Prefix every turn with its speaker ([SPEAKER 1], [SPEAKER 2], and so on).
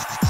[SPEAKER 1] Bye.